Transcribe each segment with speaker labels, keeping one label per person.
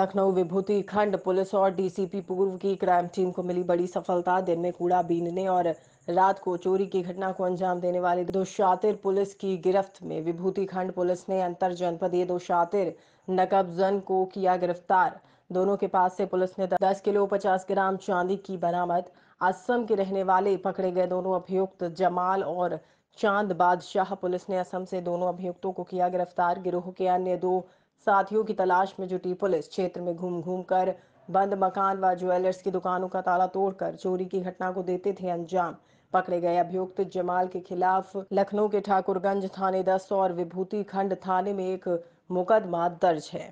Speaker 1: लखनऊ विभूति खंड पुलिस और डीसीपी पूर्व की क्राइम टीम को मिली बड़ी सफलता। दिन में कूड़ा बीनने और रात को चोरी की घटना को अंजाम देने वाले दो शातिर पुलिस की गिरफ्त में विभूति खंड पुलिस ने अंतर जनपदीय दो शातिर नकबजन को किया गिरफ़्तार। दोनों के पास से पुलिस ने 10 किलो 50 ग्राम चांदी की बरामद। असम के रहने वाले पकड़े गए दोनों अभियुक्त जमाल और चाँद बादशाह। पुलिस ने असम से दोनों अभियुक्तों को किया गिरफ़्तार। गिरोह के अन्य दो साथियों की तलाश में जुटी पुलिस। क्षेत्र में घूम घूम कर बंद मकान व ज्वेलर्स की दुकानों का ताला तोड़कर चोरी की घटना को देते थे अंजाम। पकड़े गए अभियुक्त जमाल के खिलाफ लखनऊ के ठाकुरगंज थाने दस और विभूति खंड थाने में एक मुकदमा दर्ज है।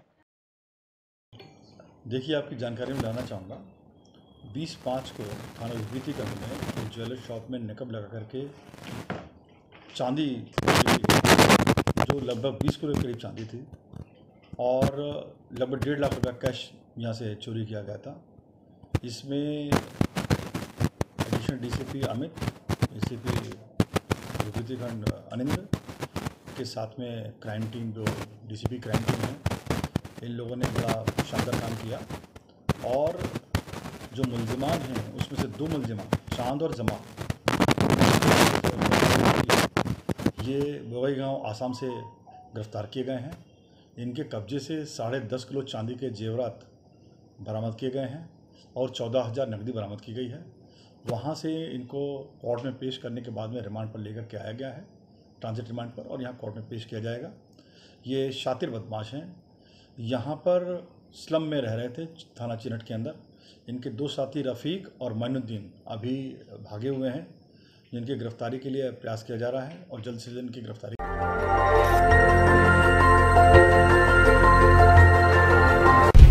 Speaker 2: देखिए, आपकी जानकारी में लाना चाहूँगा। बीस पाँच को थाना विभूति खंड में ज्वेलर शॉप में नकब लगा करके चांदी जो लगभग बीस किलो करीब चांदी थी और लगभग डेढ़ लाख रुपया कैश यहाँ से चोरी किया गया था। इसमें additional DCP Amit DCP Vibhutikhand Anind के साथ में क्राइम टीम जो डीसीपी क्राइम टीम है, इन लोगों ने बड़ा शानदार काम किया। और जो मुलजमान हैं, उसमें से दो मुलजमान, चाँद और जमा, ये बवई गाँव आसाम से गिरफ़्तार किए गए हैं। इनके कब्जे से साढ़े दस किलो चांदी के जेवरात बरामद किए गए हैं और चौदह हज़ार नकदी बरामद की गई है। वहाँ से इनको कोर्ट में पेश करने के बाद में रिमांड पर लेकर के आया गया है, ट्रांजिट रिमांड पर, और यहाँ कोर्ट में पेश किया जाएगा। ये शातिर बदमाश हैं। यहाँ पर स्लम में रह रहे थे थाना चिनट के अंदर। इनके दो साथी रफ़ीक और मैनुद्दीन अभी भागे हुए हैं, जिनकी गिरफ्तारी के लिए प्रयास किया जा रहा है और जल्द से जल्द इनकी गिरफ्तारी